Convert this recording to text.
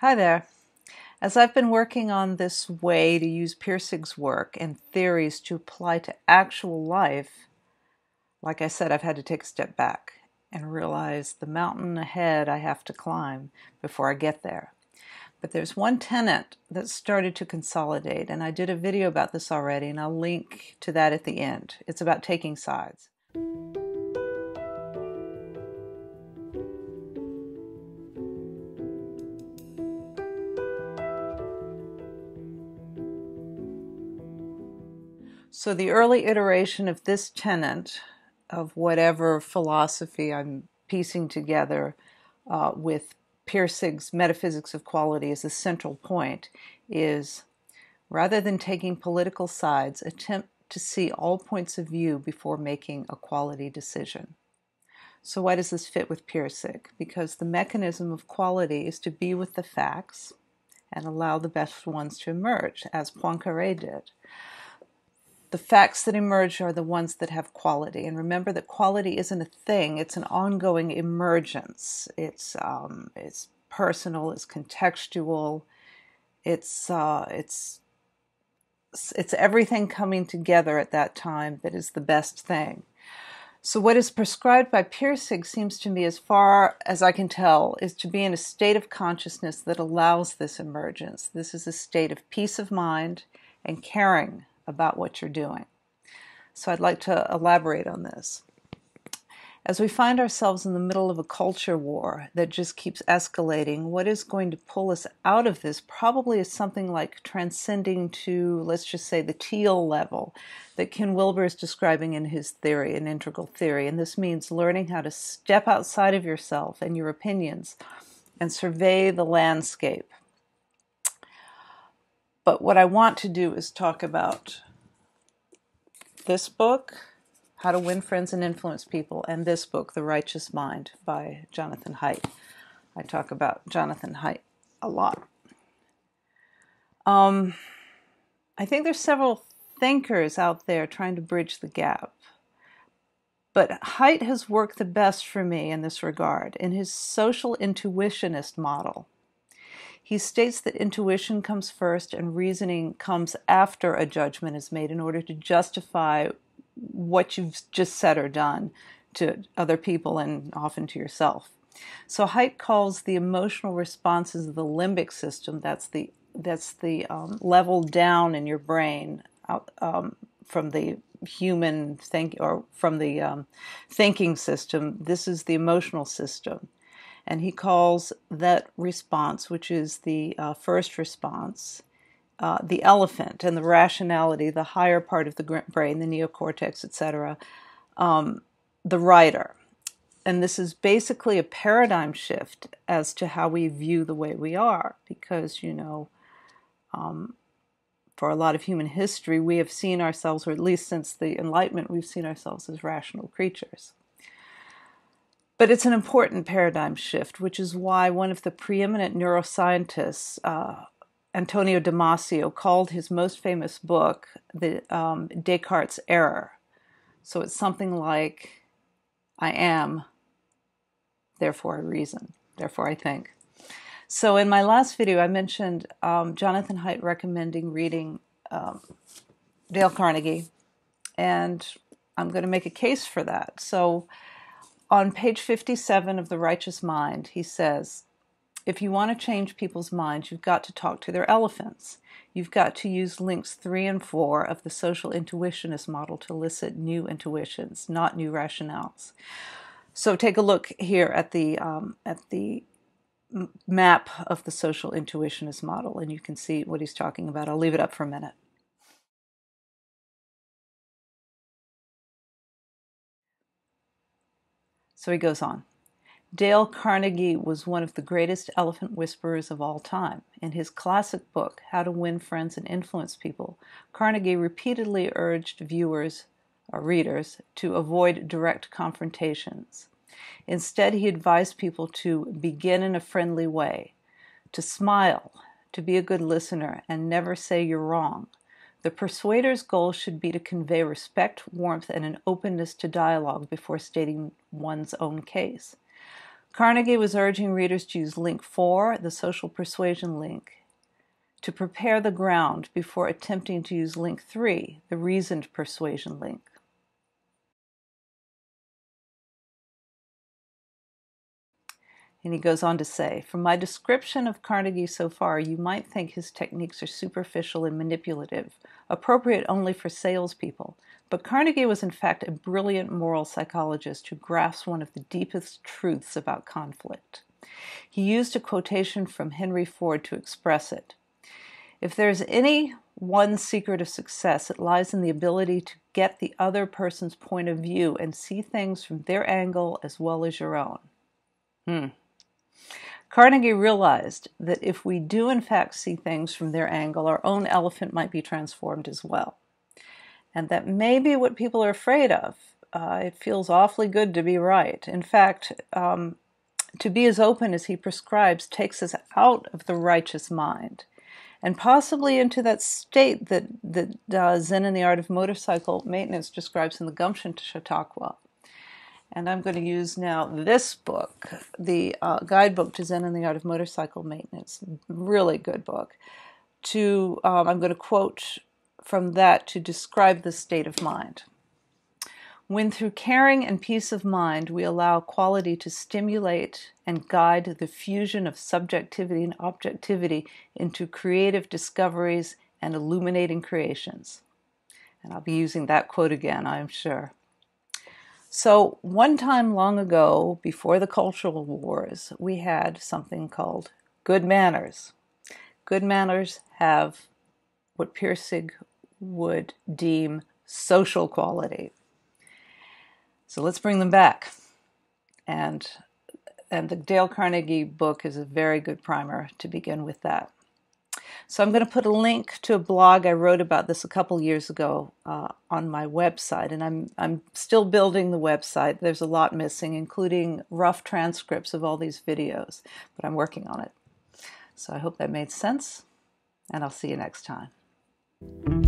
Hi there. As I've been working on this way to use Pirsig's work and theories to apply to actual life, like I said, I've had to take a step back and realize the mountain ahead I have to climb before I get there. But there's one tenet that started to consolidate, and I did a video about this already, and I'll link to that at the end. It's about taking sides. So, the early iteration of this tenet of whatever philosophy I'm piecing together uh, with Pirsig's metaphysics of quality as a central point is rather than taking political sides, attempt to see all points of view before making a quality decision. So, why does this fit with Pirsig? Because the mechanism of quality is to be with the facts and allow the best ones to emerge, as Poincaré did the facts that emerge are the ones that have quality. And remember that quality isn't a thing; it's an ongoing emergence. It's um, it's personal. It's contextual. It's uh, it's it's everything coming together at that time that is the best thing. So, what is prescribed by Pirsig seems to me, as far as I can tell, is to be in a state of consciousness that allows this emergence. This is a state of peace of mind and caring about what you're doing. So I'd like to elaborate on this. As we find ourselves in the middle of a culture war that just keeps escalating, what is going to pull us out of this probably is something like transcending to, let's just say, the teal level that Ken Wilber is describing in his theory, an integral theory. And this means learning how to step outside of yourself and your opinions and survey the landscape but what I want to do is talk about this book, How to Win Friends and Influence People, and this book, The Righteous Mind by Jonathan Haidt. I talk about Jonathan Haidt a lot. Um, I think there's several thinkers out there trying to bridge the gap. But Haidt has worked the best for me in this regard in his social intuitionist model. He states that intuition comes first and reasoning comes after a judgment is made in order to justify what you've just said or done to other people and often to yourself. So Haidt calls the emotional responses of the limbic system, that's the that's the um, level down in your brain um, from the human think or from the um, thinking system. This is the emotional system and he calls that response, which is the uh, first response, uh, the elephant and the rationality, the higher part of the brain, the neocortex, etc., um, the rider. And this is basically a paradigm shift as to how we view the way we are, because, you know, um, for a lot of human history, we have seen ourselves, or at least since the Enlightenment, we've seen ourselves as rational creatures. But it's an important paradigm shift, which is why one of the preeminent neuroscientists, uh, Antonio Damasio, called his most famous book the um, Descartes' Error. So it's something like, I am, therefore I reason, therefore I think. So in my last video, I mentioned um, Jonathan Haidt recommending reading um, Dale Carnegie, and I'm going to make a case for that. So on page 57 of The Righteous Mind, he says, if you want to change people's minds, you've got to talk to their elephants. You've got to use links three and four of the social intuitionist model to elicit new intuitions, not new rationales. So take a look here at the um, at the map of the social intuitionist model, and you can see what he's talking about. I'll leave it up for a minute. So he goes on. Dale Carnegie was one of the greatest elephant whisperers of all time. In his classic book, How to Win Friends and Influence People, Carnegie repeatedly urged viewers or readers to avoid direct confrontations. Instead, he advised people to begin in a friendly way, to smile, to be a good listener, and never say you're wrong. The persuader's goal should be to convey respect, warmth, and an openness to dialogue before stating one's own case. Carnegie was urging readers to use link 4, the social persuasion link, to prepare the ground before attempting to use link 3, the reasoned persuasion link. And he goes on to say, From my description of Carnegie so far, you might think his techniques are superficial and manipulative, appropriate only for salespeople. But Carnegie was in fact a brilliant moral psychologist who grasped one of the deepest truths about conflict. He used a quotation from Henry Ford to express it. If there's any one secret of success, it lies in the ability to get the other person's point of view and see things from their angle as well as your own. Hmm. Carnegie realized that if we do in fact see things from their angle, our own elephant might be transformed as well. And that may be what people are afraid of. Uh, it feels awfully good to be right. In fact, um, to be as open as he prescribes takes us out of the righteous mind and possibly into that state that, that uh, Zen and the Art of Motorcycle Maintenance describes in the Gumption to Chautauqua. And I'm going to use now this book, the uh, guidebook to Zen and the Art of Motorcycle Maintenance. Really good book. To um, I'm going to quote from that to describe the state of mind. When through caring and peace of mind we allow quality to stimulate and guide the fusion of subjectivity and objectivity into creative discoveries and illuminating creations. And I'll be using that quote again, I'm sure. So, one time long ago, before the Cultural Wars, we had something called good manners. Good manners have what Pirsig would deem social quality. So let's bring them back. And and the Dale Carnegie book is a very good primer to begin with that. So I'm going to put a link to a blog I wrote about this a couple years ago uh, on my website, and I'm I'm still building the website. There's a lot missing, including rough transcripts of all these videos, but I'm working on it. So I hope that made sense, and I'll see you next time.